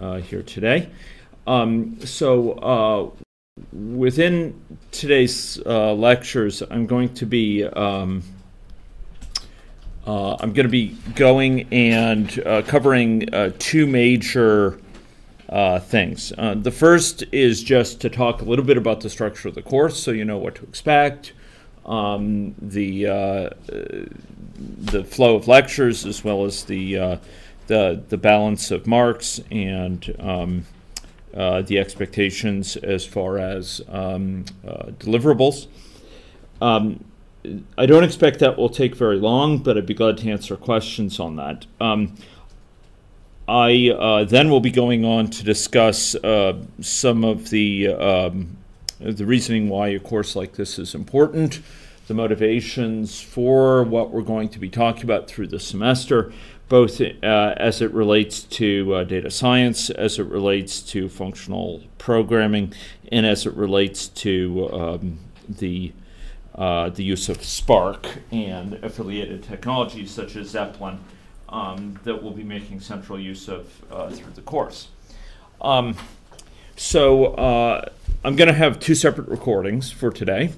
uh, here today. Um, so, uh, within today's uh, lectures, I'm going to be um, I'm going to be going and covering two major uh, things. Uh, the first is just to talk a little bit about the structure of the course, so you know what to expect, um, the uh, the flow of lectures, as well as the the the balance of marks and um, the expectations as far as um, deliverables. Um, I don't expect that will take very long, but I'd be glad to answer questions on that. Um, I uh, then will be going on to discuss uh, some of the um, the reasoning why a course like this is important, the motivations for what we're going to be talking about through the semester, both uh, as it relates to uh, data science, as it relates to functional programming, and as it relates to um, the uh, the use of Spark and affiliated technologies such as Zeppelin um, that we'll be making central use of uh, through the course. Um, so uh, I'm going to have two separate recordings for today.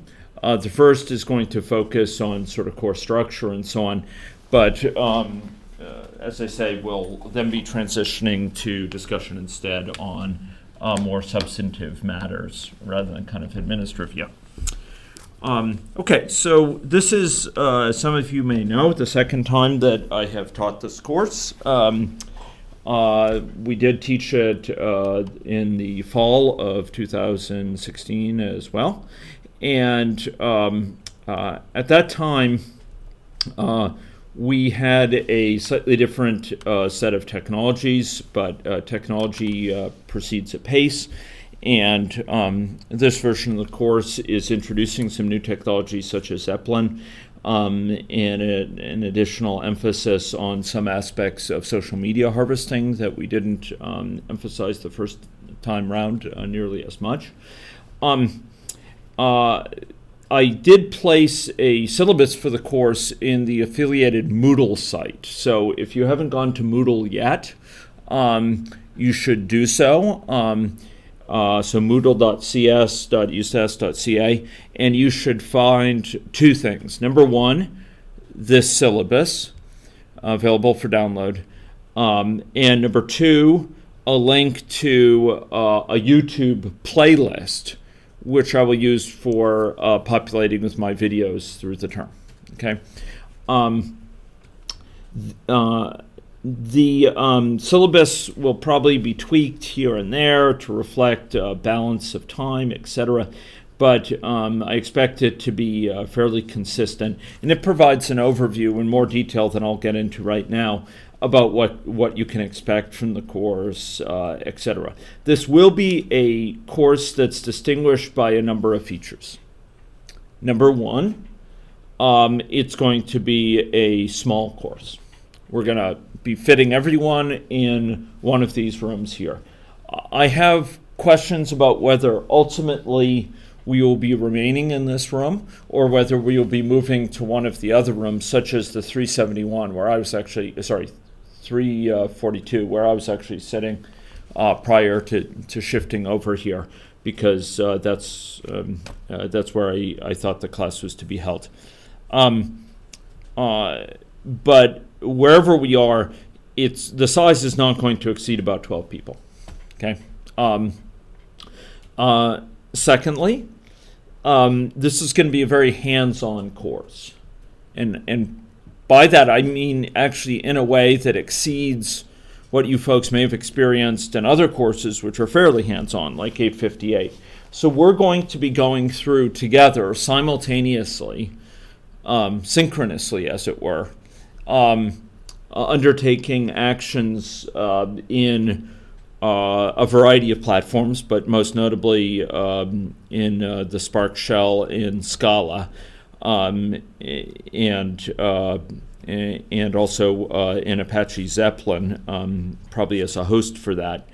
Uh, the first is going to focus on sort of course structure and so on, but um, uh, as I say, we'll then be transitioning to discussion instead on uh, more substantive matters rather than kind of administrative. Yeah. Um, okay, so this is, uh, some of you may know, the second time that I have taught this course. Um, uh, we did teach it uh, in the fall of 2016 as well. And um, uh, at that time, uh, we had a slightly different uh, set of technologies, but technology proceeds at pace. And um, this version of the course is introducing some new technologies such as Zeppelin um, and a, an additional emphasis on some aspects of social media harvesting that we didn't um, emphasize the first time round uh, nearly as much. Um, uh, I did place a syllabus for the course in the affiliated Moodle site. So if you haven't gone to Moodle yet, um, you should do so. Um, uh, so moodle.cs.uss.ca, and you should find two things. Number one, this syllabus available for download, um, and number two, a link to uh, a YouTube playlist, which I will use for uh, populating with my videos through the term. Okay. Um, uh, the um, syllabus will probably be tweaked here and there to reflect uh, balance of time, etc. But um, I expect it to be uh, fairly consistent, and it provides an overview in more detail than I'll get into right now about what, what you can expect from the course, uh, etc. This will be a course that's distinguished by a number of features. Number one, um, it's going to be a small course. We're going to be fitting everyone in one of these rooms here. I have questions about whether ultimately we will be remaining in this room or whether we will be moving to one of the other rooms, such as the 371, where I was actually, sorry, 342, where I was actually sitting uh, prior to, to shifting over here, because uh, that's, um, uh, that's where I, I thought the class was to be held. Um, uh, but wherever we are, it's the size is not going to exceed about 12 people. Okay. Um, uh, secondly, um, this is going to be a very hands-on course, and and by that I mean actually in a way that exceeds what you folks may have experienced in other courses, which are fairly hands-on, like 858. So we're going to be going through together simultaneously, um, synchronously, as it were, um, uh, undertaking actions uh, in uh, a variety of platforms, but most notably um, in uh, the Spark shell in Scala, um, and uh, and also uh, in Apache Zeppelin, um, probably as a host for that.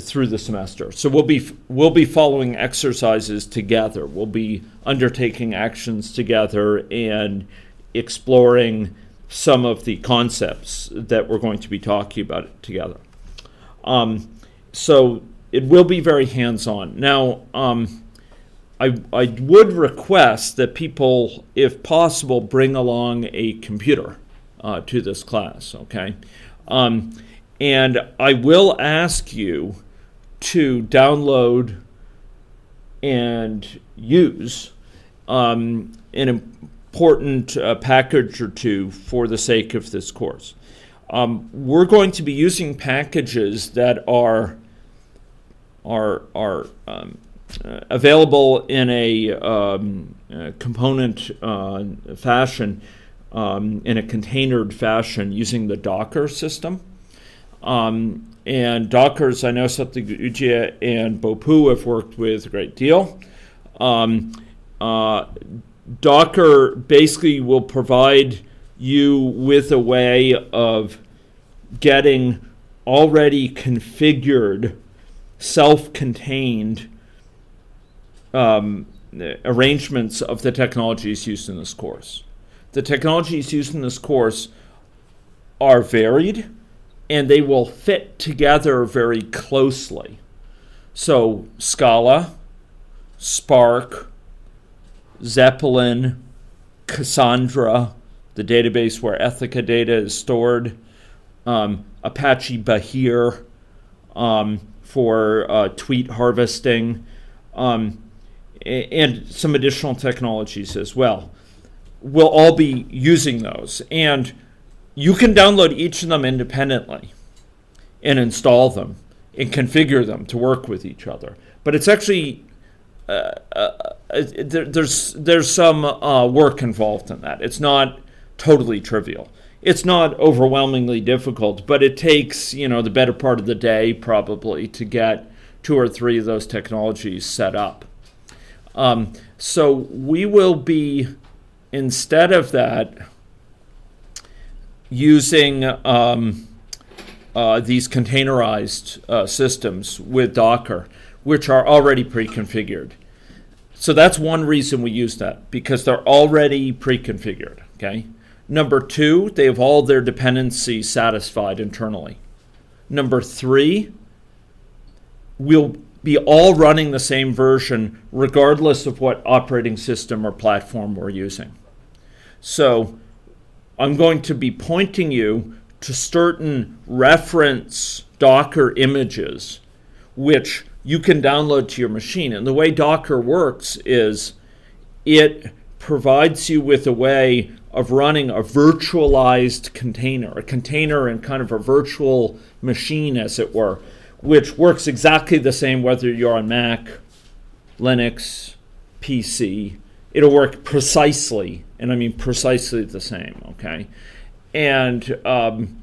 through the semester, so we'll be we'll be following exercises together. We'll be undertaking actions together and exploring some of the concepts that we're going to be talking about together. Um, so it will be very hands-on. Now, um, I, I would request that people, if possible, bring along a computer uh, to this class, okay? Um, and I will ask you to download and use um, an important uh, package or two for the sake of this course. Um, we're going to be using packages that are are are um, uh, available in a, um, a component uh, fashion, um, in a containered fashion, using the Docker system. Um, and Dockers, I know something Ujia and Bopu have worked with a great deal. Um, uh, Docker basically will provide you with a way of getting already configured, self contained um, arrangements of the technologies used in this course. The technologies used in this course are varied and they will fit together very closely. So, Scala, Spark, Zeppelin, Cassandra, the database where Ethica data is stored, um, Apache Bahir um, for uh, tweet harvesting, um, and some additional technologies as well. We'll all be using those. And you can download each of them independently and install them and configure them to work with each other. But it's actually uh, uh, there, there's there's some uh, work involved in that. It's not totally trivial. It's not overwhelmingly difficult, but it takes you know the better part of the day probably to get two or three of those technologies set up. Um, so we will be instead of that using um, uh, these containerized uh, systems with Docker, which are already pre-configured. So that's one reason we use that because they're already pre-configured. Okay. Number two, they have all their dependencies satisfied internally. Number three, we'll be all running the same version regardless of what operating system or platform we're using. So I'm going to be pointing you to certain reference Docker images, which you can download to your machine. And the way Docker works is it provides you with a way of running a virtualized container, a container in kind of a virtual machine, as it were, which works exactly the same whether you're on Mac, Linux, PC. It'll work precisely and I mean precisely the same. Okay, and um,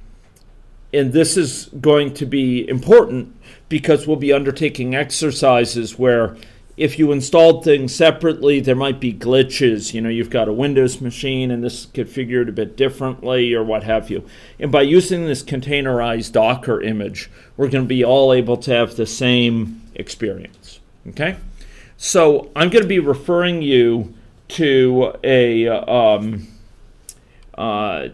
and this is going to be important because we'll be undertaking exercises where if you installed things separately, there might be glitches. You know, you've got a Windows machine and this is configured a bit differently or what have you. And by using this containerized Docker image, we're going to be all able to have the same experience. Okay? So I'm going to be referring you to a um, uh,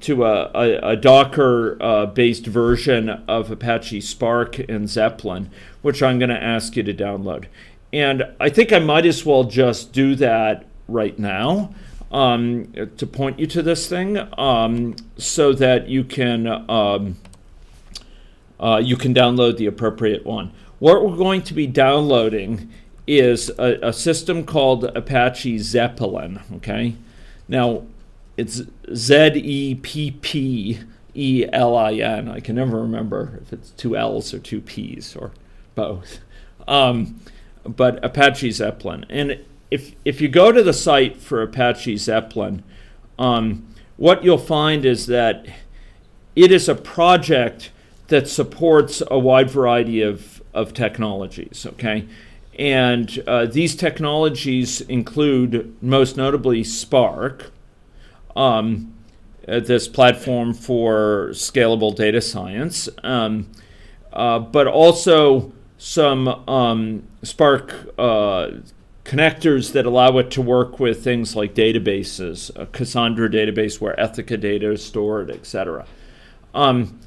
to a, a, a Docker uh, based version of Apache Spark and Zeppelin, which I'm going to ask you to download. And I think I might as well just do that right now um, to point you to this thing um, so that you can um, uh, you can download the appropriate one. What we're going to be downloading is a, a system called Apache Zeppelin. Okay, now it's Z E P P E L I N. I can never remember if it's two L's or two P's or both. Um, but Apache Zeppelin, and if if you go to the site for Apache Zeppelin, um, what you'll find is that it is a project that supports a wide variety of, of technologies. Okay, and uh, these technologies include, most notably, Spark, um, uh, this platform for scalable data science, um, uh, but also some um, Spark uh, connectors that allow it to work with things like databases, a Cassandra database where Ethica data is stored, etc. Um,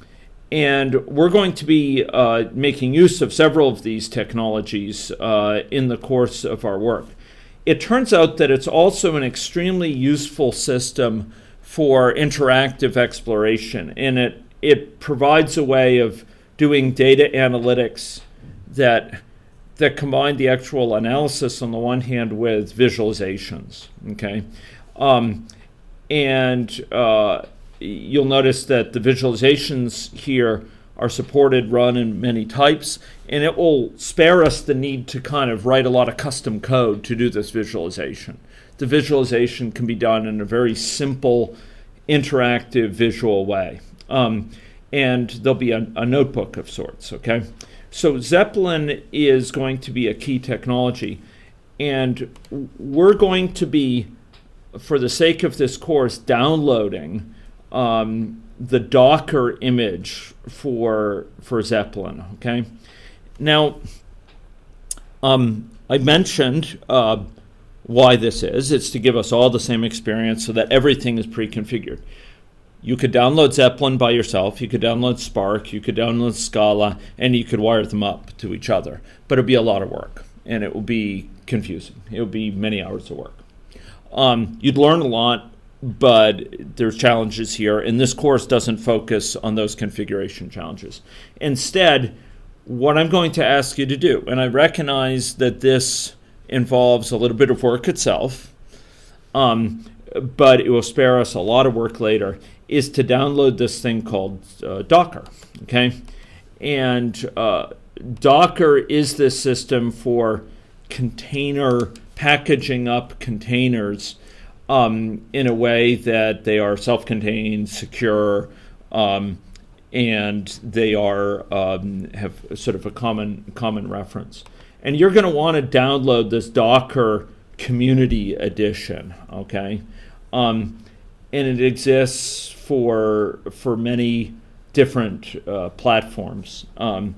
And we're going to be uh, making use of several of these technologies uh, in the course of our work. It turns out that it's also an extremely useful system for interactive exploration, and it, it provides a way of doing data analytics that that combine the actual analysis on the one hand with visualizations. Okay, um, and uh, you'll notice that the visualizations here are supported, run in many types, and it will spare us the need to kind of write a lot of custom code to do this visualization. The visualization can be done in a very simple, interactive, visual way. Um, and there'll be a, a notebook of sorts, okay? So Zeppelin is going to be a key technology, and we're going to be, for the sake of this course, downloading um, the Docker image for for Zeppelin. Okay, now um, I mentioned uh, why this is. It's to give us all the same experience, so that everything is pre-configured. You could download Zeppelin by yourself. You could download Spark. You could download Scala, and you could wire them up to each other. But it'd be a lot of work, and it would be confusing. It would be many hours of work. Um, you'd learn a lot but there's challenges here, and this course doesn't focus on those configuration challenges. Instead, what I'm going to ask you to do, and I recognize that this involves a little bit of work itself, um, but it will spare us a lot of work later, is to download this thing called uh, Docker. Okay, and uh, Docker is this system for container packaging up containers um, in a way that they are self-contained, secure, um, and they are um, have sort of a common common reference. And you're going to want to download this Docker Community Edition, okay? Um, and it exists for for many different uh, platforms. Um,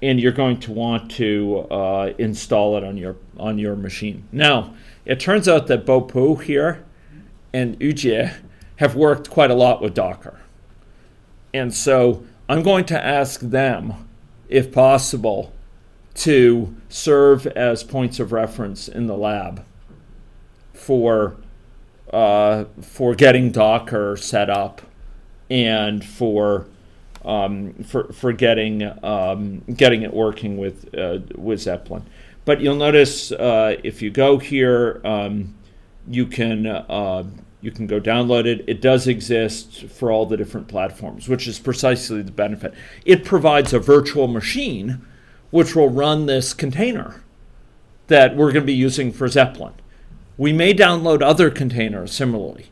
and you're going to want to uh, install it on your on your machine. Now, it turns out that Bopu here and Ujie have worked quite a lot with Docker. And so I'm going to ask them, if possible, to serve as points of reference in the lab for uh, for getting Docker set up and for um, for for getting um, getting it working with uh, with Zeppelin. But you'll notice uh, if you go here, um, you can uh, you can go download it. It does exist for all the different platforms, which is precisely the benefit. It provides a virtual machine which will run this container that we're going to be using for Zeppelin. We may download other containers similarly.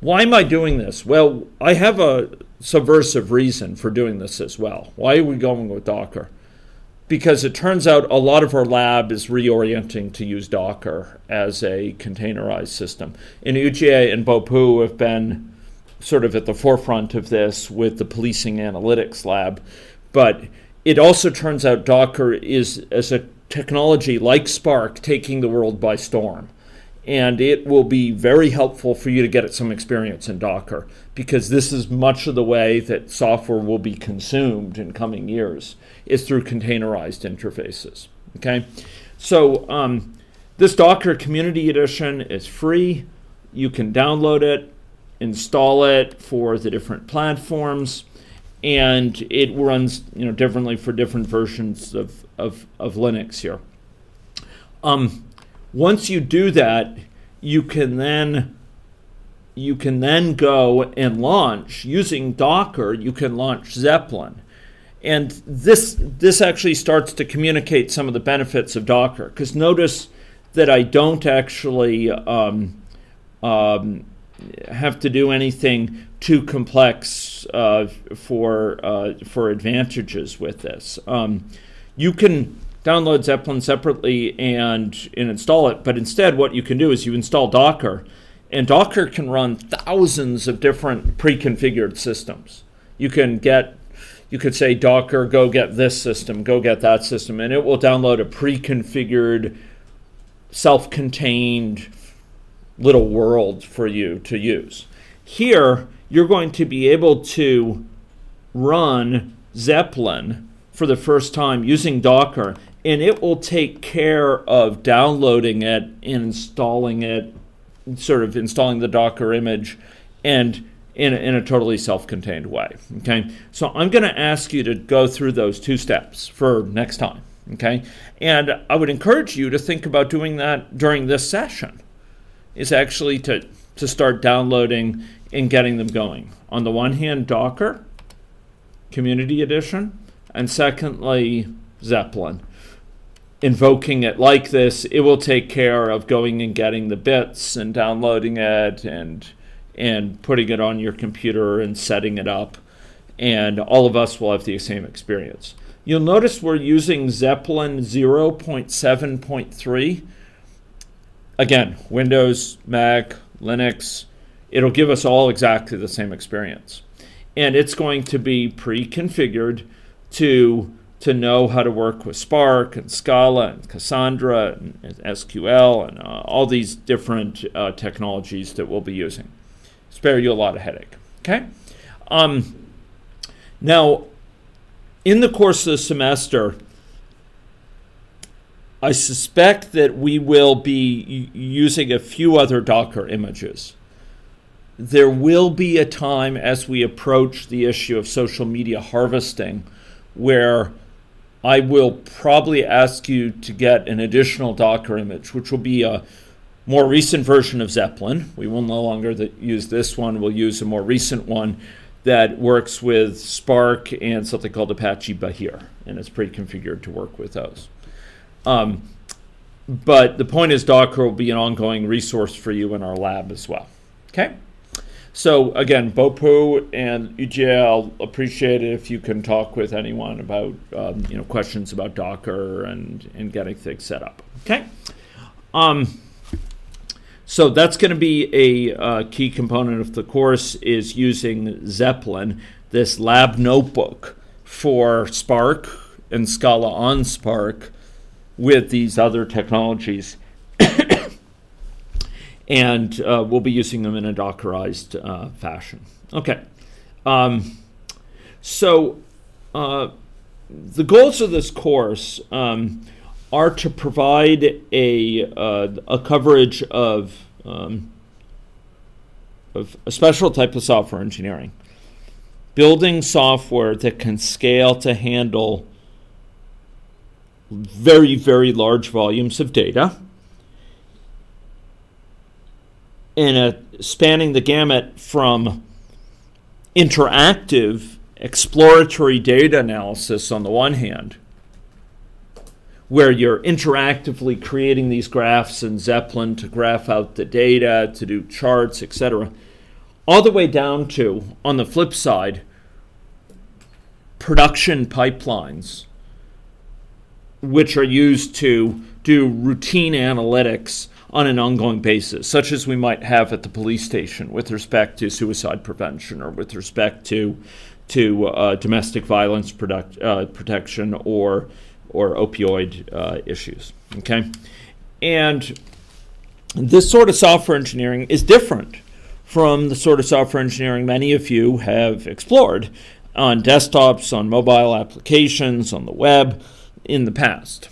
Why am I doing this? Well, I have a subversive reason for doing this as well. Why are we going with Docker? because it turns out a lot of our lab is reorienting to use Docker as a containerized system. And UGA and Bopu have been sort of at the forefront of this with the policing analytics lab. But it also turns out Docker is, as a technology like Spark, taking the world by storm. And it will be very helpful for you to get some experience in Docker because this is much of the way that software will be consumed in coming years is through containerized interfaces. Okay, so um, this Docker Community Edition is free. You can download it, install it for the different platforms, and it runs you know differently for different versions of of, of Linux here. Um, once you do that, you can then you can then go and launch using Docker. You can launch Zeppelin and this this actually starts to communicate some of the benefits of Docker. Because notice that I don't actually um, um, have to do anything too complex uh, for uh, for advantages with this. Um, you can download Zeppelin separately and, and install it, but instead, what you can do is you install Docker, and Docker can run thousands of different pre-configured systems. You can get you could say Docker, go get this system, go get that system, and it will download a pre configured, self contained little world for you to use. Here, you're going to be able to run Zeppelin for the first time using Docker, and it will take care of downloading it and installing it, sort of installing the Docker image, and in a, in a totally self-contained way. Okay, so I'm going to ask you to go through those two steps for next time. Okay, and I would encourage you to think about doing that during this session. Is actually to to start downloading and getting them going. On the one hand, Docker, Community Edition, and secondly, Zeppelin. Invoking it like this, it will take care of going and getting the bits and downloading it and and putting it on your computer and setting it up. And all of us will have the same experience. You'll notice we're using Zeppelin 0.7.3. Again, Windows, Mac, Linux, it'll give us all exactly the same experience. And it's going to be pre-configured to, to know how to work with Spark and Scala and Cassandra and SQL and uh, all these different uh, technologies that we'll be using spare you a lot of headache. Okay? Um, now, in the course of the semester, I suspect that we will be using a few other Docker images. There will be a time as we approach the issue of social media harvesting where I will probably ask you to get an additional Docker image, which will be a more recent version of Zeppelin. We will no longer use this one, we'll use a more recent one that works with Spark and something called Apache Bahir, and it's pre-configured to work with those. Um, but the point is Docker will be an ongoing resource for you in our lab as well. Okay? So again, Bopu and UJ, I'll appreciate it if you can talk with anyone about um, you know questions about Docker and, and getting things set up. Okay? Um, so that's going to be a uh, key component of the course is using Zeppelin, this lab notebook for Spark and Scala on Spark with these other technologies. And uh, we'll be using them in a Dockerized uh, fashion. Okay. Um, so uh, the goals of this course um, are to provide a, uh, a coverage of, um, of a special type of software engineering. Building software that can scale to handle very, very large volumes of data. And a, spanning the gamut from interactive exploratory data analysis on the one hand where you're interactively creating these graphs in Zeppelin to graph out the data, to do charts, etc., all the way down to, on the flip side, production pipelines, which are used to do routine analytics on an ongoing basis, such as we might have at the police station with respect to suicide prevention or with respect to to uh, domestic violence product, uh, protection or or opioid uh, issues. Okay, and this sort of software engineering is different from the sort of software engineering many of you have explored on desktops, on mobile applications, on the web in the past.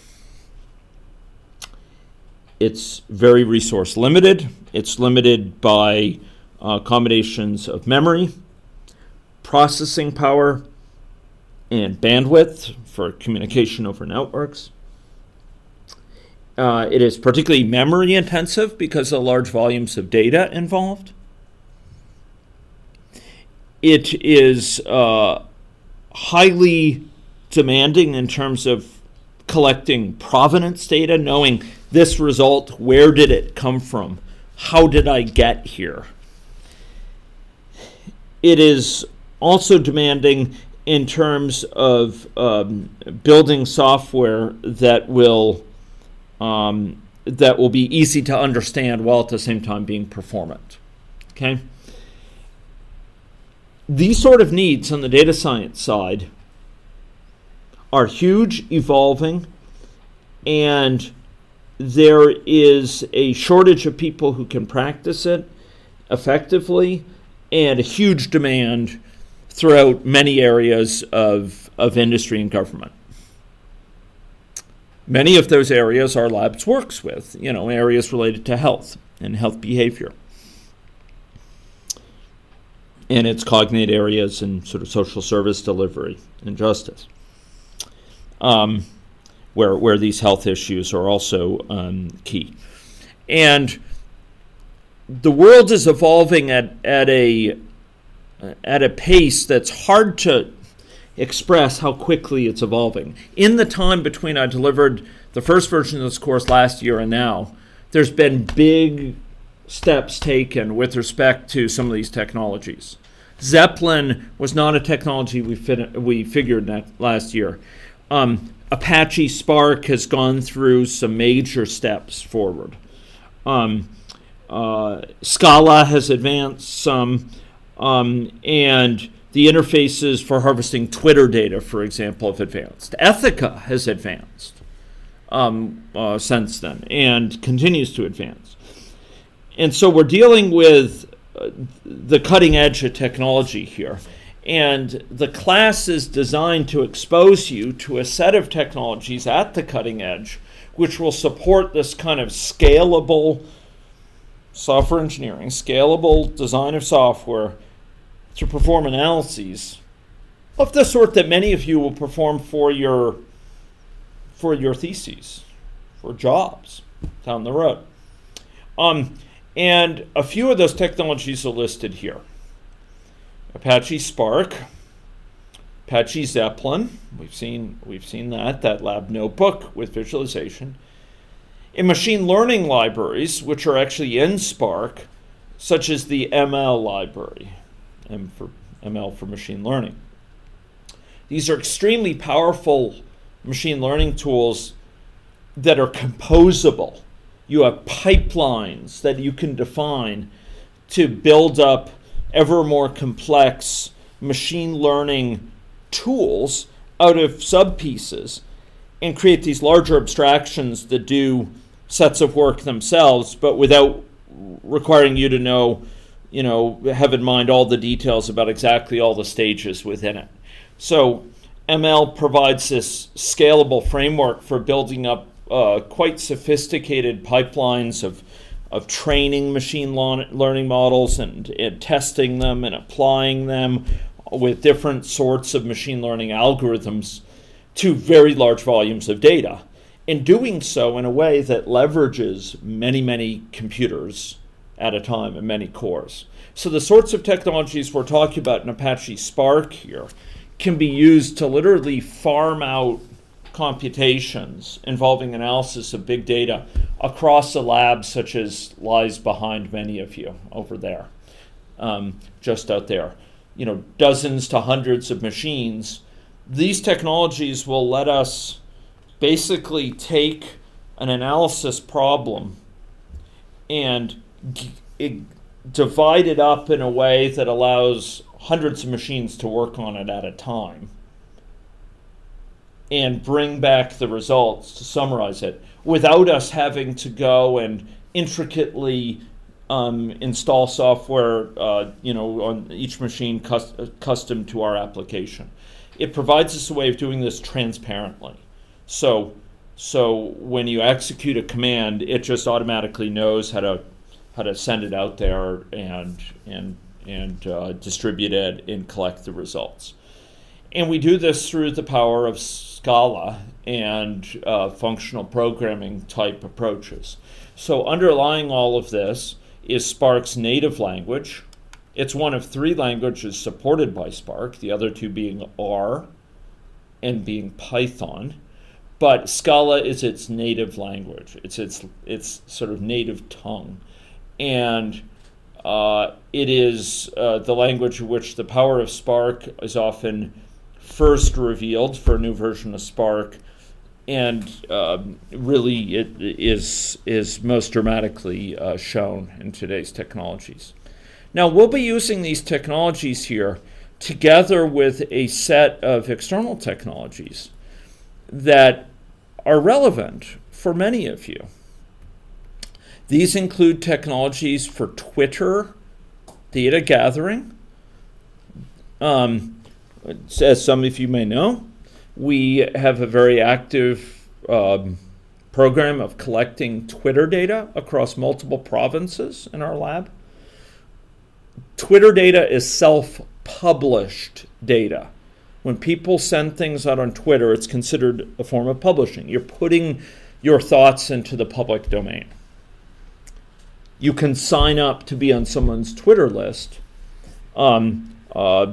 It's very resource limited. It's limited by uh, combinations of memory, processing power, and bandwidth for communication over networks. Uh, it is particularly memory intensive because of large volumes of data involved. It is uh, highly demanding in terms of collecting provenance data, knowing this result, where did it come from? How did I get here? It is also demanding in terms of um, building software that will um, that will be easy to understand while at the same time being performant. Okay. These sort of needs on the data science side are huge, evolving, and there is a shortage of people who can practice it effectively and a huge demand throughout many areas of, of industry and government. Many of those areas our labs works with, you know, areas related to health and health behavior. And its cognate areas in sort of social service delivery and justice, um, where, where these health issues are also um, key. And the world is evolving at, at a at a pace that's hard to express how quickly it's evolving. In the time between I delivered the first version of this course last year and now, there's been big steps taken with respect to some of these technologies. Zeppelin was not a technology we, fit, we figured last year. Um, Apache Spark has gone through some major steps forward. Um, uh, Scala has advanced some, um, and the interfaces for harvesting Twitter data, for example, have advanced. Ethica has advanced um, uh, since then and continues to advance. And so we're dealing with uh, the cutting edge of technology here. And the class is designed to expose you to a set of technologies at the cutting edge, which will support this kind of scalable software engineering, scalable design of software to perform analyses of the sort that many of you will perform for your for your theses, for jobs down the road. Um, and a few of those technologies are listed here. Apache Spark, Apache Zeppelin, we've seen we've seen that, that lab notebook with visualization. In machine learning libraries, which are actually in Spark, such as the ML library, M for ML for machine learning. These are extremely powerful machine learning tools that are composable. You have pipelines that you can define to build up ever more complex machine learning tools out of subpieces and create these larger abstractions that do sets of work themselves, but without requiring you to know you know, have in mind all the details about exactly all the stages within it. So ML provides this scalable framework for building up uh, quite sophisticated pipelines of, of training machine learning models and, and testing them and applying them with different sorts of machine learning algorithms to very large volumes of data. In doing so in a way that leverages many, many computers at a time and many cores. So the sorts of technologies we're talking about in Apache Spark here can be used to literally farm out computations involving analysis of big data across a lab such as lies behind many of you over there, um, just out there. You know, dozens to hundreds of machines. These technologies will let us basically take an analysis problem and divide it up in a way that allows hundreds of machines to work on it at a time and bring back the results to summarize it without us having to go and intricately um, install software, uh, you know, on each machine cus- custom to our application. It provides us a way of doing this transparently. So, so when you execute a command, it just automatically knows how to how to send it out there and and and uh, distribute it and collect the results. And we do this through the power of Scala and uh, functional programming type approaches. So underlying all of this is Spark's native language. It's one of three languages supported by Spark, the other two being R and being Python. But Scala is its native language. It's its its sort of native tongue and uh, it is uh, the language in which the power of Spark is often first revealed for a new version of Spark, and um, really it is is most dramatically uh, shown in today's technologies. Now we'll be using these technologies here together with a set of external technologies that are relevant for many of you. These include technologies for Twitter data gathering, um, as some of you may know, we have a very active um, program of collecting Twitter data across multiple provinces in our lab. Twitter data is self published data. When people send things out on Twitter, it's considered a form of publishing. You're putting your thoughts into the public domain. You can sign up to be on someone's Twitter list um, uh,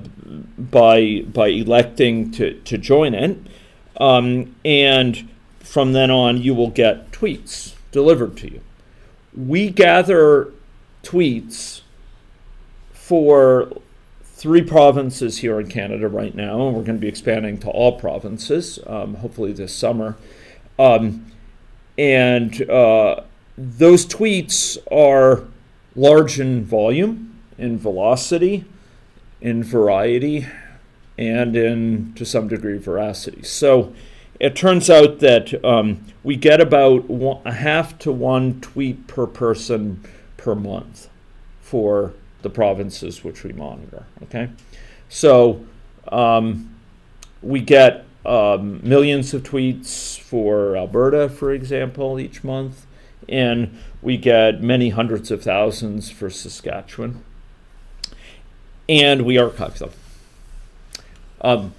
by by electing to, to join it, um, and from then on you will get tweets delivered to you. We gather tweets for three provinces here in Canada right now, and we're going to be expanding to all provinces, um, hopefully this summer. Um, and uh, those tweets are large in volume, in velocity, in variety, and in, to some degree, veracity. So it turns out that um, we get about one, a half to one tweet per person per month for the provinces which we monitor. Okay, so um, we get um, millions of tweets for Alberta, for example, each month, and we get many hundreds of thousands for Saskatchewan, and we archive them. Um,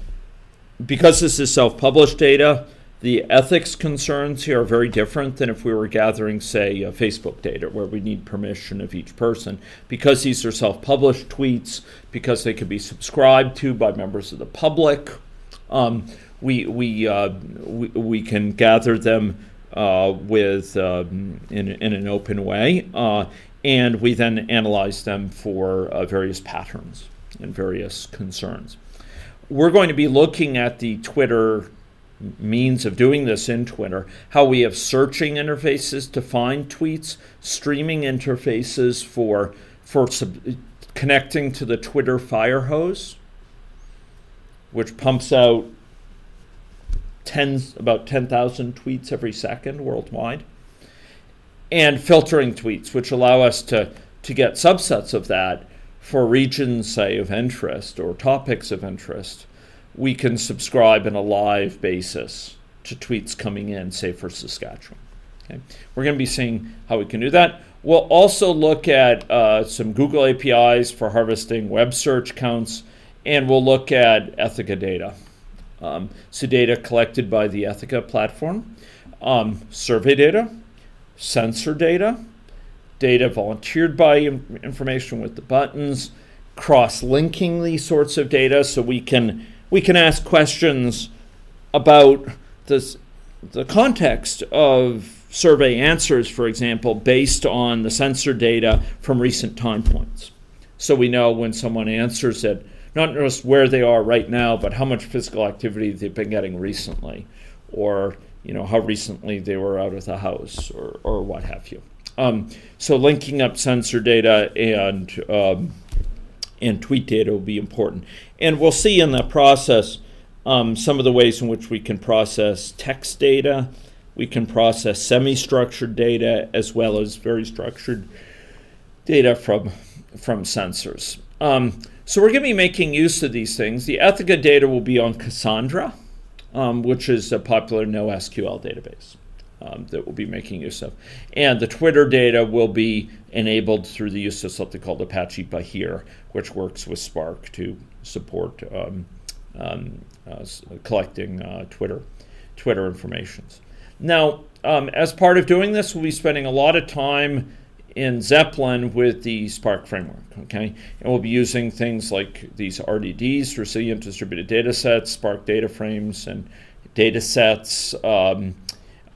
because this is self-published data, the ethics concerns here are very different than if we were gathering, say, uh, Facebook data, where we need permission of each person. Because these are self published tweets, because they could be subscribed to by members of the public, um, we, we, uh, we, we, can gather them uh, with, um, in, in an open way, uh, and we then analyze them for uh, various patterns and various concerns. We're going to be looking at the Twitter means of doing this in Twitter, how we have searching interfaces to find tweets, streaming interfaces for for sub- connecting to the Twitter fire hose, which pumps out tens about 10,000 tweets every second worldwide, and filtering tweets, which allow us to to get subsets of that for regions, say, of interest or topics of interest we can subscribe in a live basis to tweets coming in, say for Saskatchewan. Okay. We're going to be seeing how we can do that. We'll also look at uh, some Google APIs for harvesting web search counts, and we'll look at Ethica data. Um, so, data collected by the Ethica platform, um, survey data, sensor data, data volunteered by information with the buttons, cross linking these sorts of data so we can we can ask questions about this, the context of survey answers, for example, based on the sensor data from recent time points. So we know when someone answers it, not just where they are right now, but how much physical activity they've been getting recently, or you know how recently they were out of the house, or, or what have you. Um, so linking up sensor data and um, and tweet data will be important. And we'll see in the process um, some of the ways in which we can process text data, we can process semi structured data, as well as very structured data from, from sensors. Um, so we're going to be making use of these things. The Ethica data will be on Cassandra, um, which is a popular NoSQL database um, that we'll be making use of. And the Twitter data will be enabled through the use of something called Apache Bahir, which works with Spark to support um, um, uh, collecting uh, Twitter Twitter informations. Now, um, as part of doing this, we'll be spending a lot of time in Zeppelin with the Spark framework. Okay, and we'll be using things like these RDDs, resilient distributed data sets, Spark data frames, and data sets. Um,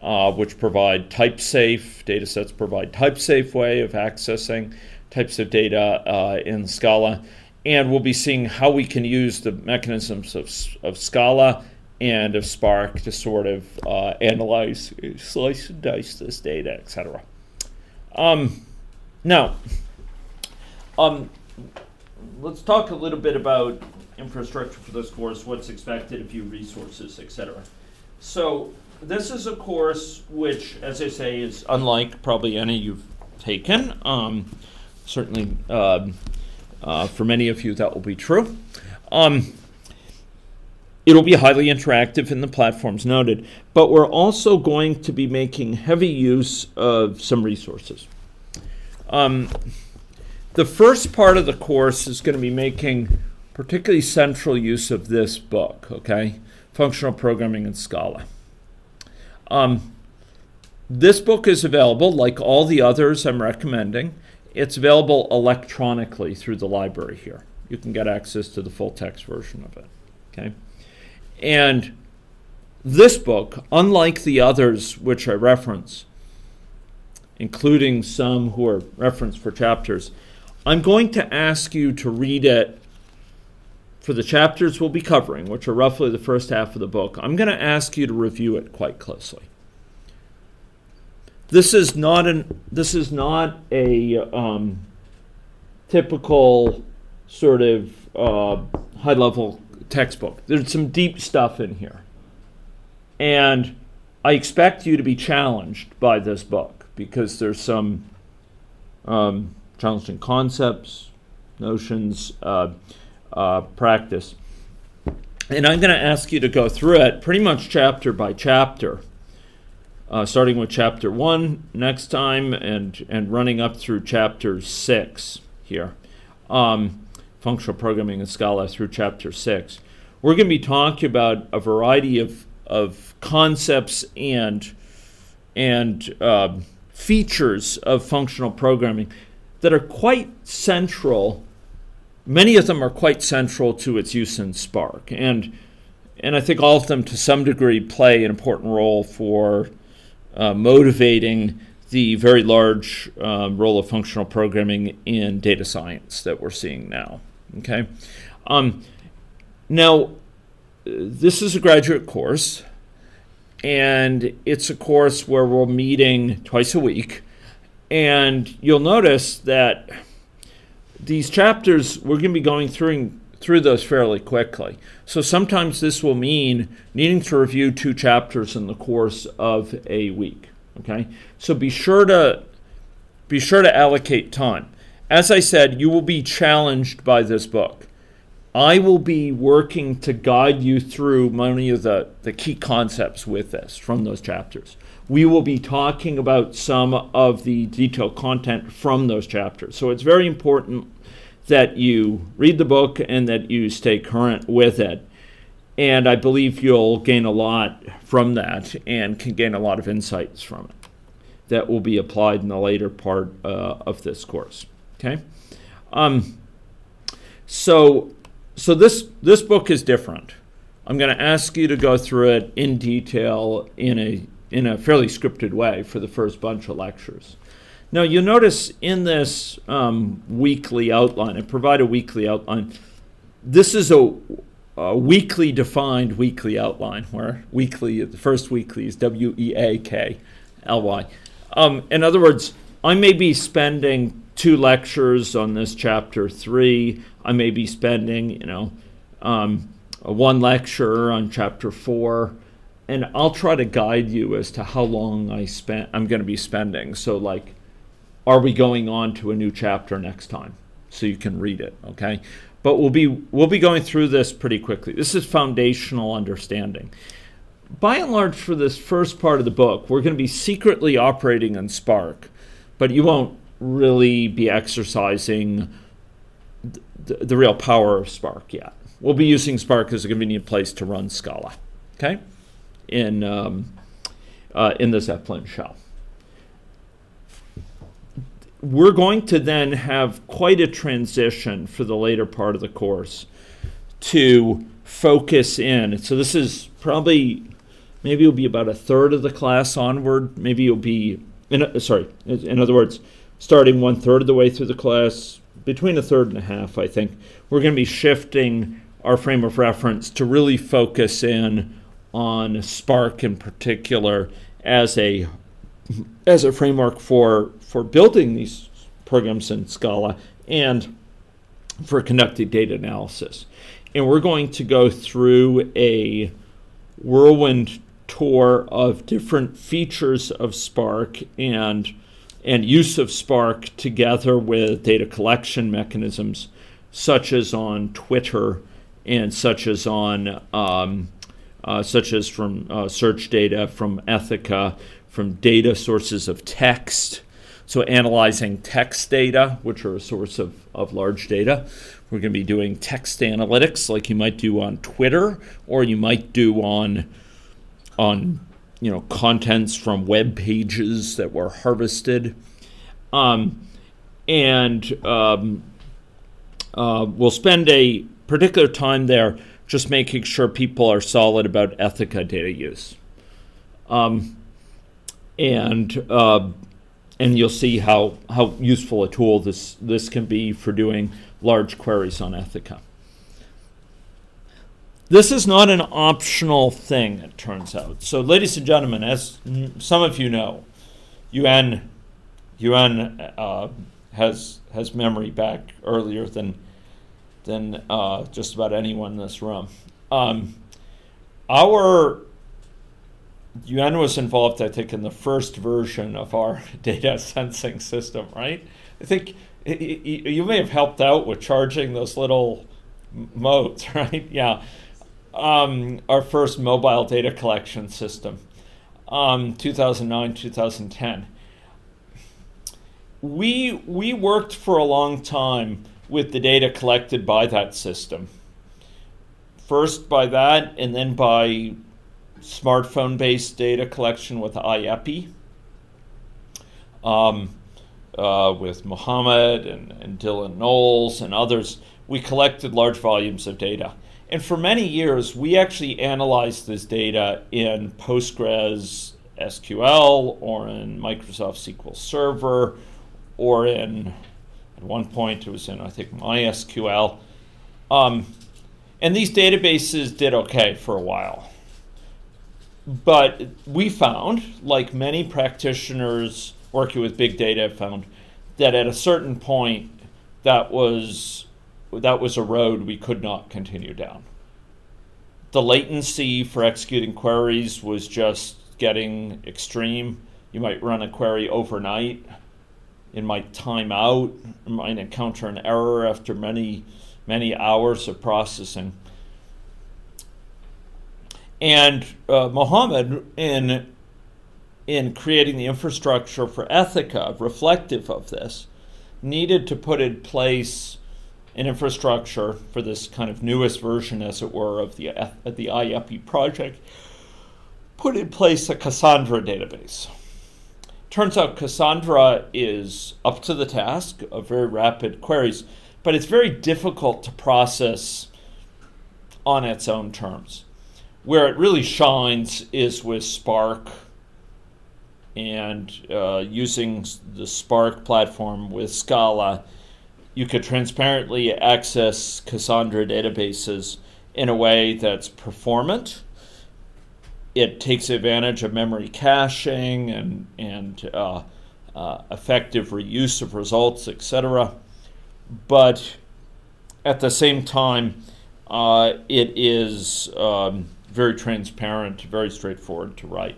uh, which provide type safe data sets provide type safe way of accessing types of data uh, in Scala. And we'll be seeing how we can use the mechanisms of, of Scala and of Spark to sort of uh, analyze, slice and dice this data, etc. Um, now, um, let's talk a little bit about infrastructure for this course, what's expected, a few resources, etc. So this is a course which, as I say, is unlike probably any you've taken. Um, certainly, um, uh, for many of you, that will be true. Um, it'll be highly interactive in the platforms noted, but we're also going to be making heavy use of some resources. Um, the first part of the course is going to be making particularly central use of this book, okay? Functional Programming in Scala. Um, this book is available, like all the others I'm recommending. It's available electronically through the library here. You can get access to the full text version of it. Okay? And this book, unlike the others which I reference, including some who are referenced for chapters, I'm going to ask you to read it for the chapters we'll be covering, which are roughly the first half of the book. I'm going to ask you to review it quite closely. This is not an this is not a um, typical sort of uh, high level textbook. There's some deep stuff in here, and I expect you to be challenged by this book because there's some um, challenging concepts, notions, uh, uh, practice. And I'm going to ask you to go through it pretty much chapter by chapter uh, starting with chapter one next time and, and running up through chapter six here. Um, functional programming in Scala through chapter six. We're going to be talking about a variety of, of concepts and, and uh, features of functional programming that are quite central. Many of them are quite central to its use in Spark. And, and I think all of them, to some degree, play an important role for uh, motivating the very large um, role of functional programming in data science that we're seeing now. Okay, um, now this is a graduate course, and it's a course where we're meeting twice a week, and you'll notice that these chapters we're going to be going through through those fairly quickly. So sometimes this will mean needing to review two chapters in the course of a week. Okay, so be sure to be sure to allocate time. As I said, you will be challenged by this book. I will be working to guide you through many of the, the key concepts with this from those chapters. We will be talking about some of the detailed content from those chapters. So it's very important that you read the book and that you stay current with it. And I believe you'll gain a lot from that and can gain a lot of insights from it that will be applied in the later part uh, of this course. Okay? Um, so, so this, this book is different. I'm going to ask you to go through it in detail in a, in a fairly scripted way for the first bunch of lectures. Now, you'll notice in this um, weekly outline, I provide a weekly outline. This is a, a, weekly defined weekly outline, where weekly, the first weekly is W E A K L Y. Um, in other words, I may be spending two lectures on this chapter three. I may be spending, you know, um, one lecture on chapter four and I'll try to guide you as to how long I spent I'm going to be spending. So like are we going on to a new chapter next time? So you can read it okay? But we'll be we'll be going through this pretty quickly. This is foundational understanding. By and large for this first part of the book we're going to be secretly operating in spark but you won't really be exercising the, the real power of spark yet we'll be using spark as a convenient place to run scala okay in um, uh, in the zeppelin shell we're going to then have quite a transition for the later part of the course to focus in. So this is probably maybe it'll be about a third of the class onward. Maybe it'll be in, sorry. In other words, starting one third of the way through the class, between a third and a half, I think we're going to be shifting our frame of reference to really focus in on Spark in particular as a as a framework for for building these programs in Scala and for conducting data analysis. And we're going to go through a whirlwind tour of different features of Spark and and use of Spark together with data collection mechanisms such as on Twitter and such as on um, uh, such as from uh, search data, from Ethica, from data sources of text. So analyzing text data, which are a source of, of large data. We're going to be doing text analytics like you might do on Twitter or you might do on on you know contents from web pages that were harvested. Um, and um, uh, we'll spend a particular time there just making sure people are solid about Ethica data use. Um, and uh, and you'll see how, how useful a tool this, this can be for doing large queries on Ethica. This is not an optional thing, it turns out. So, ladies and gentlemen, as some of you know, Yuan, Yuan uh, has, has memory back earlier than than uh, just about anyone in this room. Um, our Yuan was involved, I think, in the first version of our data sensing system, right? I think you may have helped out with charging those little modes, right? Yeah. Um, our first mobile data collection system, um, 2009, 2010. We, we worked for a long time with the data collected by that system. First by that, and then by smartphone based data collection with IEPI, um, uh, with Mohammed and, and Dylan Knowles and others. We collected large volumes of data. And for many years, we actually analyzed this data in Postgres SQL or in Microsoft SQL Server or in at one point, it was in, I think, MySQL. Um, and these databases did okay for a while. But we found, like many practitioners working with big data, found that at a certain point, that was that was a road we could not continue down. The latency for executing queries was just getting extreme. You might run a query overnight it might time out, it might encounter an error after many, many hours of processing. And uh, Mohammed, in, in creating the infrastructure for Ethica, reflective of this, needed to put in place an infrastructure for this kind of newest version, as it were, of the, of the IEPI project, put in place a Cassandra database. Turns out Cassandra is up to the task of very rapid queries, but it's very difficult to process on its own terms. Where it really shines is with Spark and uh, using the Spark platform with Scala, you could transparently access Cassandra databases in a way that's performant it takes advantage of memory caching and, and uh, uh, effective reuse of results, etc. But at the same time, uh, it is um, very transparent, very straightforward to write.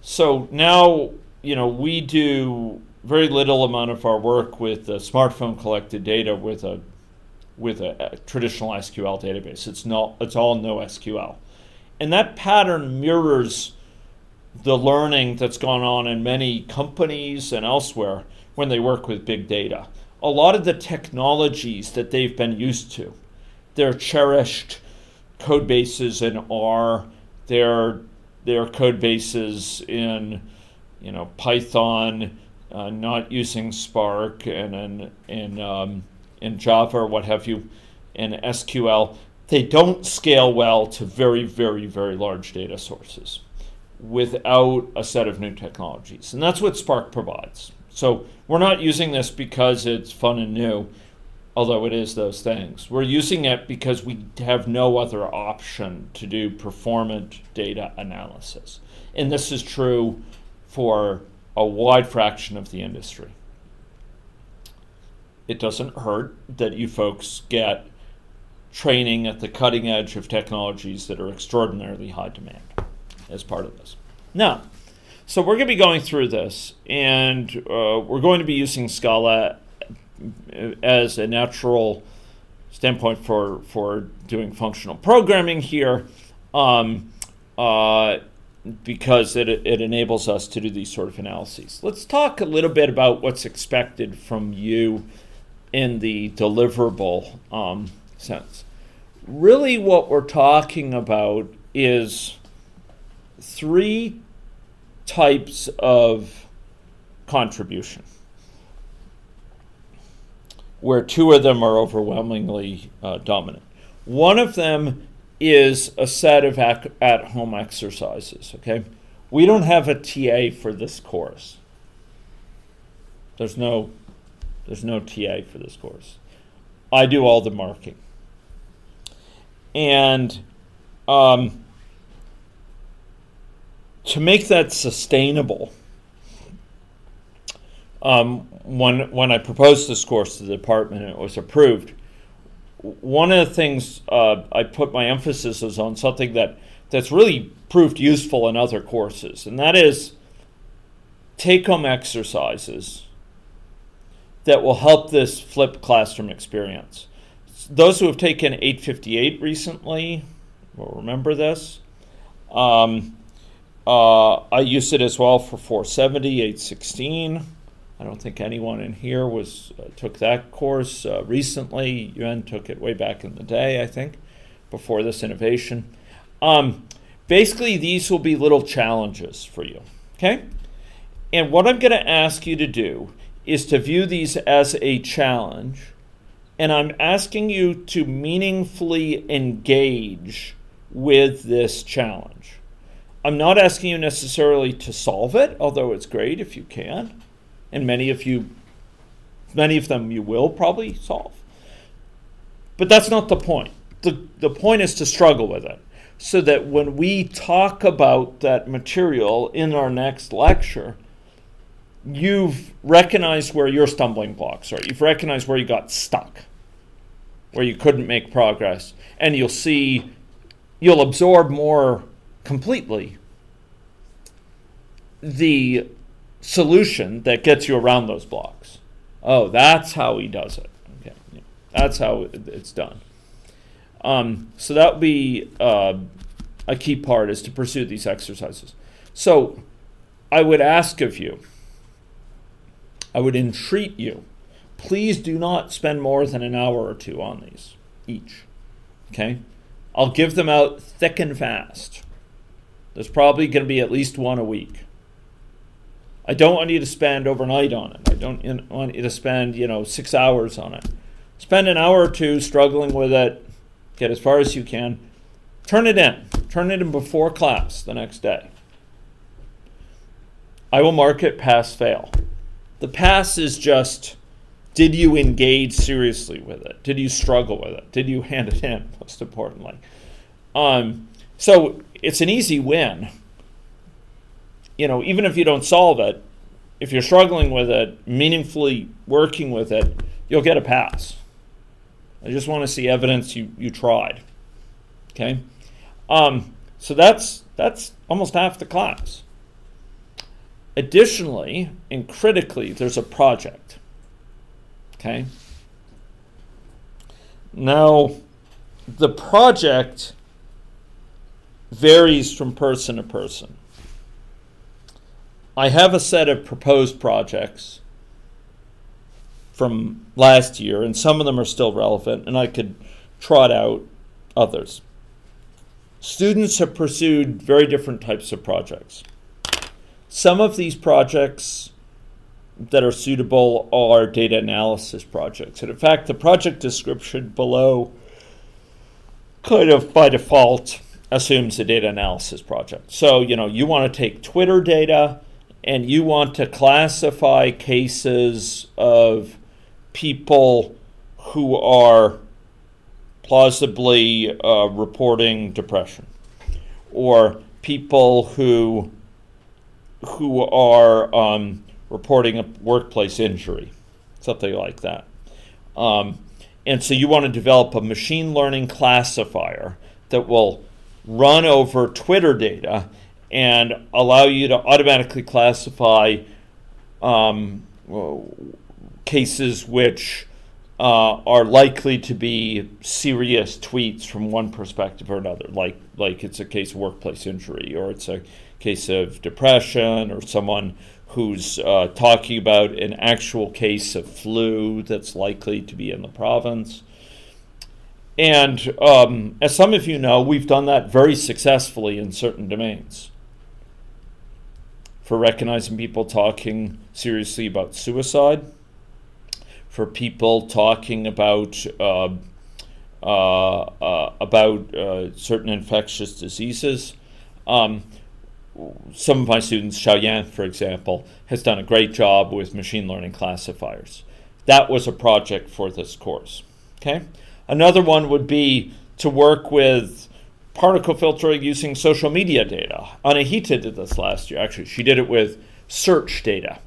So now, you know, we do very little amount of our work with the smartphone collected data with a with a, a traditional SQL database. It's not. It's all NoSQL. And that pattern mirrors the learning that's gone on in many companies and elsewhere when they work with big data. A lot of the technologies that they've been used to, their cherished code bases in R, their their code bases in you know Python, uh, not using Spark, and in in um, in Java or what have you, in SQL they don't scale well to very, very, very large data sources without a set of new technologies. And that's what Spark provides. So we're not using this because it's fun and new, although it is those things. We're using it because we have no other option to do performant data analysis. And this is true for a wide fraction of the industry. It doesn't hurt that you folks get training at the cutting edge of technologies that are extraordinarily high demand as part of this. Now, so we're going to be going through this, and uh, we're going to be using Scala as a natural standpoint for for doing functional programming here, um, uh, because it it enables us to do these sort of analyses. Let's talk a little bit about what's expected from you in the deliverable um, sense. Really, what we're talking about is three types of contribution where two of them are overwhelmingly uh, dominant. One of them is a set of at home exercises, okay? We don't have a TA for this course. There's no there's no TA for this course. I do all the marking. And um, to make that sustainable, um, when when I proposed this course to the department it was approved, one of the things uh, I put my emphasis is on something that that's really proved useful in other courses, and that is take-home exercises that will help this flipped classroom experience. Those who have taken 858 recently will remember this. Um, uh, I used it as well for 470, 816. I don't think anyone in here was uh, took that course uh, recently. Yuan took it way back in the day, I think, before this innovation. Um, basically, these will be little challenges for you. Okay, and what I'm going to ask you to do is to view these as a challenge, and I'm asking you to meaningfully engage with this challenge. I'm not asking you necessarily to solve it, although it's great if you can and many of you, many of them you will probably solve. But that's not the point. The, the point is to struggle with it so that when we talk about that material in our next lecture, you've recognized where your stumbling blocks are. You've recognized where you got stuck, where you couldn't make progress, and you'll see, you'll absorb more completely the solution that gets you around those blocks. Oh, that's how he does it. Okay, that's how it's done. Um, so that would be uh, a key part is to pursue these exercises. So I would ask of you, I would entreat you, please do not spend more than an hour or two on these each. Okay? I'll give them out thick and fast. There's probably going to be at least one a week. I don't want you to spend overnight on it. I don't want you to spend, you know, six hours on it. Spend an hour or two struggling with it, get as far as you can. Turn it in. Turn it in before class the next day. I will mark it pass fail. The pass is just did you engage seriously with it? Did you struggle with it? Did you hand it in, most importantly? Um, so it's an easy win you know, even if you don't solve it, if you're struggling with it, meaningfully working with it, you'll get a pass. I just want to see evidence you, you tried. Okay? Um, so that's that's almost half the class. Additionally, and critically, there's a project. Okay? Now, the project varies from person to person. I have a set of proposed projects from last year, and some of them are still relevant, and I could trot out others. Students have pursued very different types of projects. Some of these projects that are suitable are data analysis projects. And in fact, the project description below kind of by default assumes a data analysis project. So, you know, you want to take Twitter data and you want to classify cases of people who are plausibly uh, reporting depression or people who who are um, reporting a workplace injury, something like that. Um, and so you want to develop a machine learning classifier that will run over Twitter data and allow you to automatically classify um, cases which uh, are likely to be serious tweets from one perspective or another, like like it's a case of workplace injury, or it's a case of depression, or someone who's uh, talking about an actual case of flu that's likely to be in the province. And um, as some of you know, we've done that very successfully in certain domains for recognizing people talking seriously about suicide, for people talking about uh, uh, uh, about uh, certain infectious diseases. Um, some of my students, Xiaoyan, for example, has done a great job with machine learning classifiers. That was a project for this course. Okay. Another one would be to work with particle filtering using social media data. Anahita did this last year. Actually, she did it with search data.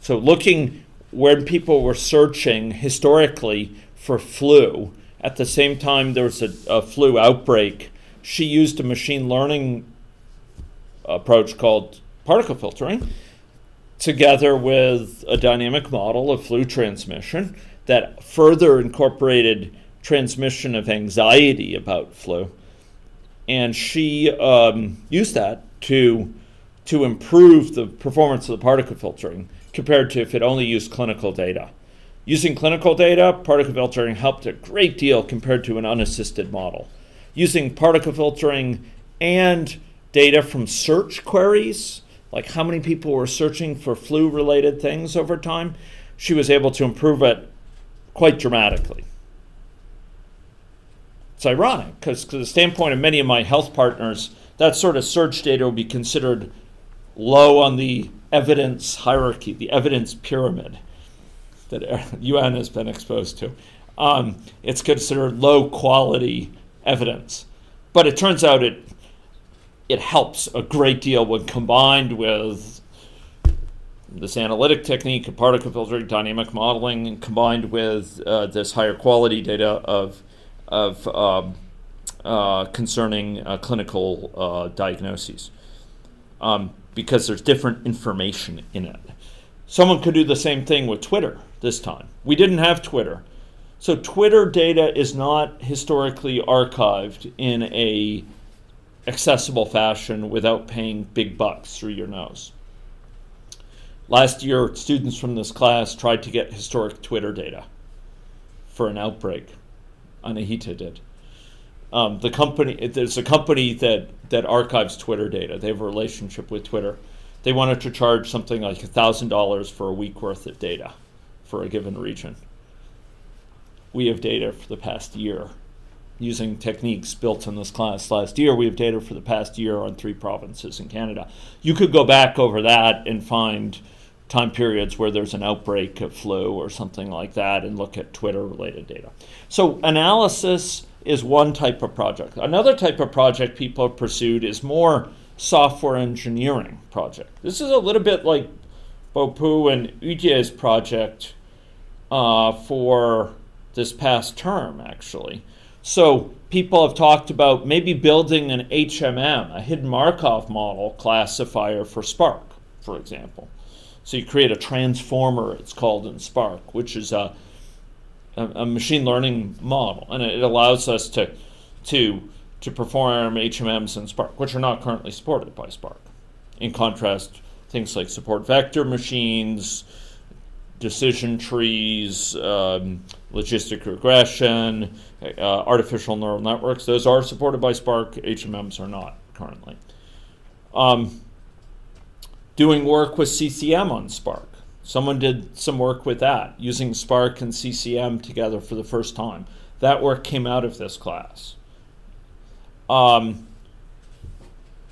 So looking when people were searching historically for flu, at the same time there was a, a flu outbreak, she used a machine learning approach called particle filtering, together with a dynamic model of flu transmission that further incorporated transmission of anxiety about flu. And she um, used that to, to improve the performance of the particle filtering compared to if it only used clinical data. Using clinical data, particle filtering helped a great deal compared to an unassisted model. Using particle filtering and data from search queries, like how many people were searching for flu related things over time, she was able to improve it quite dramatically. It's ironic because, to the standpoint of many of my health partners, that sort of search data will be considered low on the evidence hierarchy, the evidence pyramid that Yuan has been exposed to. Um, it's considered low quality evidence. But it turns out it it helps a great deal when combined with this analytic technique particle filtering, dynamic modeling, combined with uh, this higher quality data of, of um, uh, concerning uh, clinical uh, diagnoses. Um, because there's different information in it. Someone could do the same thing with Twitter this time. We didn't have Twitter. So Twitter data is not historically archived in a accessible fashion without paying big bucks through your nose. Last year, students from this class tried to get historic Twitter data for an outbreak. Anahita did. Um, the company, there's a company that, that archives Twitter data. They have a relationship with Twitter. They wanted to charge something like $1,000 for a week worth of data for a given region. We have data for the past year using techniques built in this class last year. We have data for the past year on three provinces in Canada. You could go back over that and find time periods where there's an outbreak of flu or something like that and look at Twitter related data. So, analysis is one type of project. Another type of project people have pursued is more software engineering project. This is a little bit like Bopu and Udie's project uh, for this past term, actually. So people have talked about maybe building an HMM, a hidden Markov model classifier for Spark, for example. So you create a transformer, it's called in Spark, which is a, a, a machine learning model, and it allows us to, to, to perform HMMs in Spark, which are not currently supported by Spark. In contrast, things like support vector machines, decision trees, um, logistic regression, uh, artificial neural networks. Those are supported by Spark. HMMs are not currently. Um, doing work with CCM on Spark. Someone did some work with that, using Spark and CCM together for the first time. That work came out of this class. Um,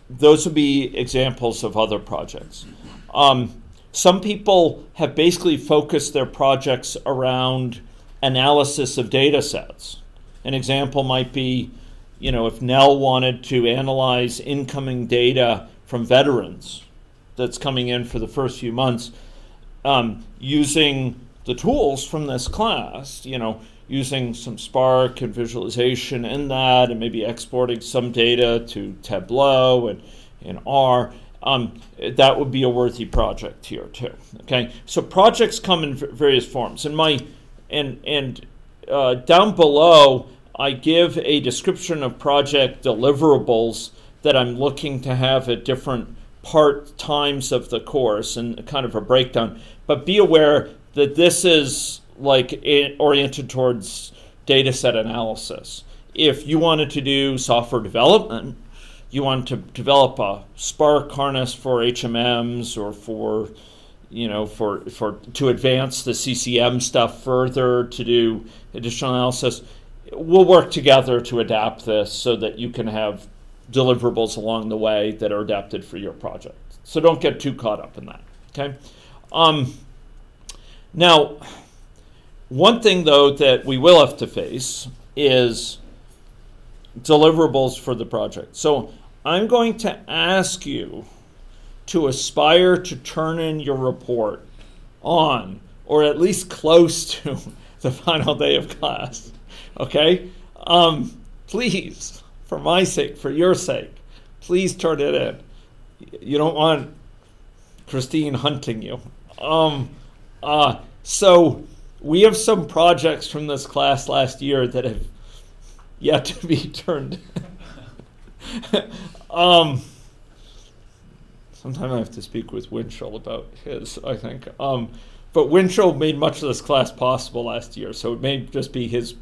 those would be examples of other projects. Um, some people have basically focused their projects around analysis of data sets. An example might be, you know, if NEL wanted to analyze incoming data from veterans that's coming in for the first few months, um, using the tools from this class, you know, using some Spark and visualization in that, and maybe exporting some data to Tableau and in R um, that would be a worthy project here too. Okay, so projects come in various forms. and my and and uh, down below, I give a description of project deliverables that I'm looking to have at different part times of the course and kind of a breakdown. But be aware that this is like oriented towards data set analysis. If you wanted to do software development, you want to develop a Spark harness for HMMs or for you know for for to advance the CCM stuff further to do additional analysis we'll work together to adapt this so that you can have deliverables along the way that are adapted for your project so don't get too caught up in that okay um, now one thing though that we will have to face is deliverables for the project so I'm going to ask you to aspire to turn in your report on, or at least close to, the final day of class. Okay? Um, please, for my sake, for your sake, please turn it in. You don't want Christine hunting you. Um, uh, so we have some projects from this class last year that have yet to be turned. Um, sometime I have to speak with Winchell about his, I think. Um, but Winchell made much of this class possible last year, so it may just be his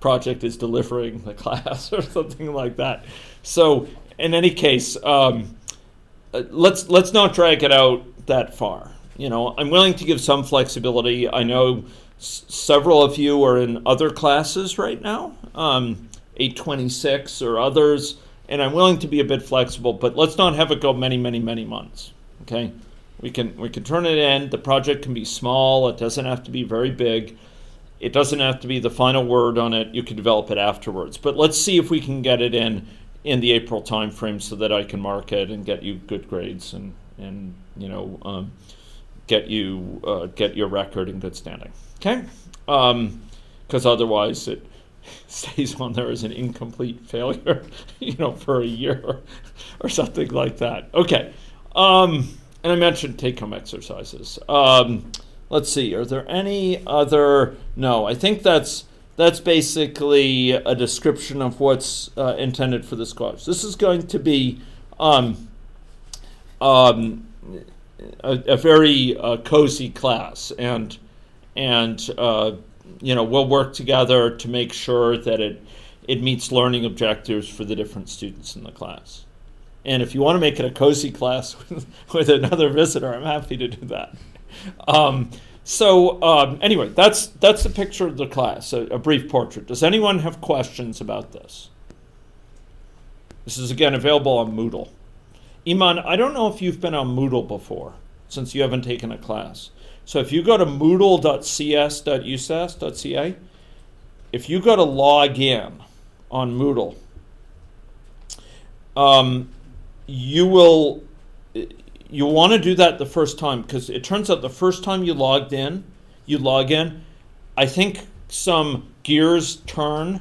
project is delivering the class or something like that. So, in any case, um, uh, let's let's not drag it out that far. You know, I'm willing to give some flexibility. I know s- several of you are in other classes right now, um, 826 or others and I'm willing to be a bit flexible, but let's not have it go many, many, many months. Okay, we can we can turn it in. The project can be small. It doesn't have to be very big. It doesn't have to be the final word on it. You can develop it afterwards. But let's see if we can get it in in the April timeframe so that I can mark it and get you good grades and and you know um, get you uh, get your record in good standing. Okay, because um, otherwise it stays on there as an incomplete failure, you know, for a year or, something like that. Okay. Um, and I mentioned take home exercises. Let's see, are there any other? No, I think that's that's basically a description of what's uh, intended for this course. This is going to be um, um, a, a, very uh, cozy class, and and uh, you know, we'll work together to make sure that it it meets learning objectives for the different students in the class. And if you want to make it a cozy class with, with another visitor, I'm happy to do that. Um, so um, anyway, that's that's the picture of the class, a, a brief portrait. Does anyone have questions about this? This is again available on Moodle. Iman, I don't know if you've been on Moodle before, since you haven't taken a class. So if you go to moodle.cs.usask.ca, if you go to log in on Moodle, um, you will you want to do that the first time because it turns out the first time you logged in, you log in, I think some gears turn.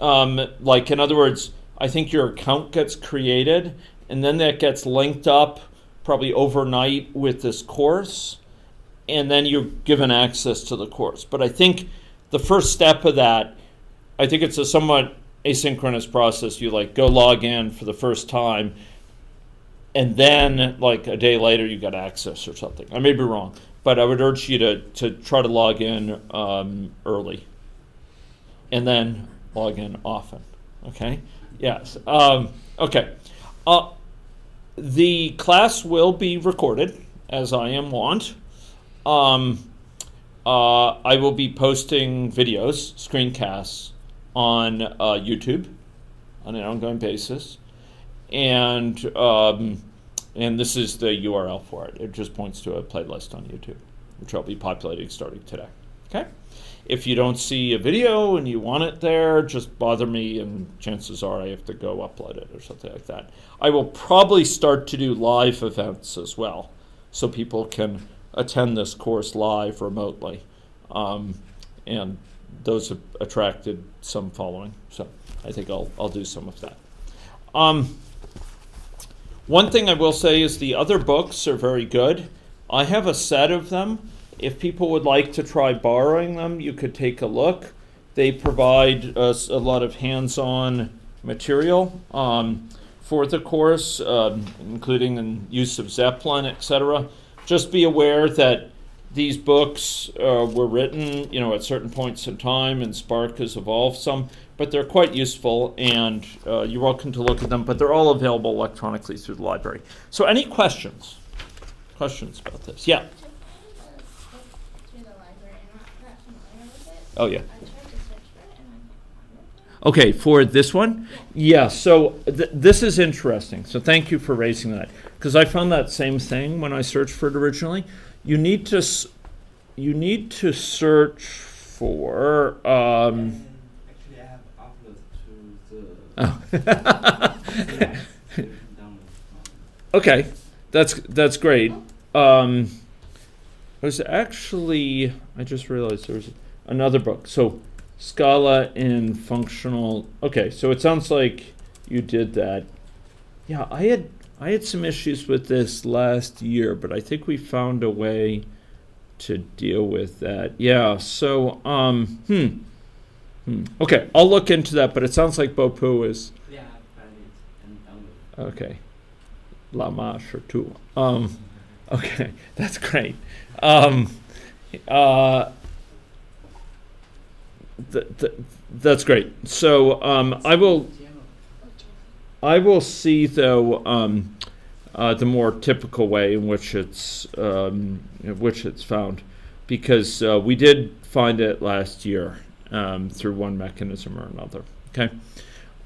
Um, like in other words, I think your account gets created and then that gets linked up probably overnight with this course and then you're given access to the course. But I think the first step of that, I think it's a somewhat asynchronous process. You like go log in for the first time, and then like a day later you got access or something. I may be wrong, but I would urge you to to try to log in um, early, and then log in often. Okay. Yes. Um, okay. Uh, the class will be recorded, as I am wont. Um, uh, I will be posting videos, screencasts on uh, YouTube on an ongoing basis, and um, and this is the URL for it. It just points to a playlist on YouTube, which I'll be populating starting today. Okay. If you don't see a video and you want it there, just bother me, and chances are I have to go upload it or something like that. I will probably start to do live events as well, so people can attend this course live remotely. Um, and those have attracted some following. So I think I'll, I'll do some of that. Um, one thing I will say is the other books are very good. I have a set of them if people would like to try borrowing them, you could take a look. They provide us a lot of hands-on material um, for the course, um, including the use of Zeppelin, etc. Just be aware that these books uh, were written, you know, at certain points in time, and Spark has evolved some, but they're quite useful, and uh, you're welcome to look at them. But they're all available electronically through the library. So, any questions? Questions about this? Yeah. Oh yeah. Okay, for this one? Yeah, so th- this is interesting. So thank you for raising that. Because I found that same thing when I searched for it originally. You need to you need to search for um, oh. okay, that's that's great. Um, there's actually I just realized there was another book. So Scala in functional. Okay, so it sounds like you did that. Yeah, I had I had some issues with this last year, but I think we found a way to deal with that. Yeah. So um, hmm. Hmm. Okay, I'll look into that, but it sounds like Bopu is Yeah, I found it and download. Okay. La Mache or two. Um, okay, that's great. Um, uh, th- th- that's great. So um, I will. I will see though um, uh, the more typical way in which it's um, in which it's found, because uh, we did find it last year um, through one mechanism or another. Okay.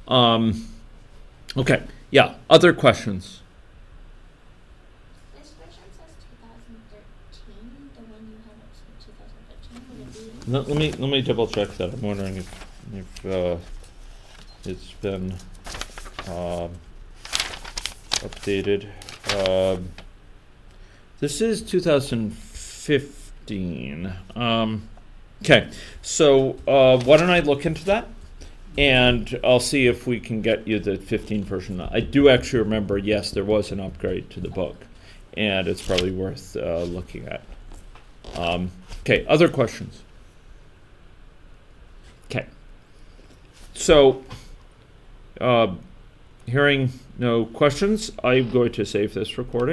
Um, okay. Yeah. Other questions? This version says 2013. The one you have up to 2015. Would it be? Let, let me let me double check that. I'm wondering if if uh, it's been um, updated. Um, this is 2015. Um, okay, so uh, why don't I look into that? And I'll see if we can get you the 15 version. I do actually remember, yes, there was an upgrade to the book, and it's probably worth uh, looking at. Um, okay, other questions? Okay. So, uh, hearing no questions, I'm going to save this recording.